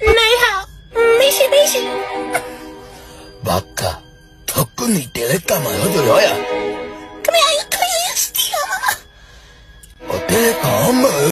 没好，没事没事。马哥，他跟你带来干嘛？